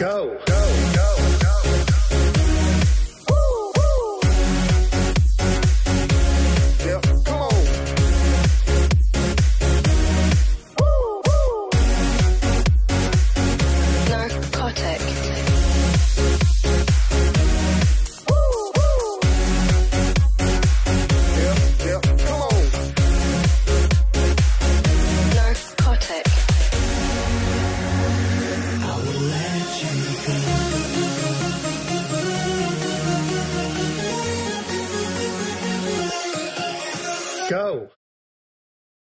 go. go. Go.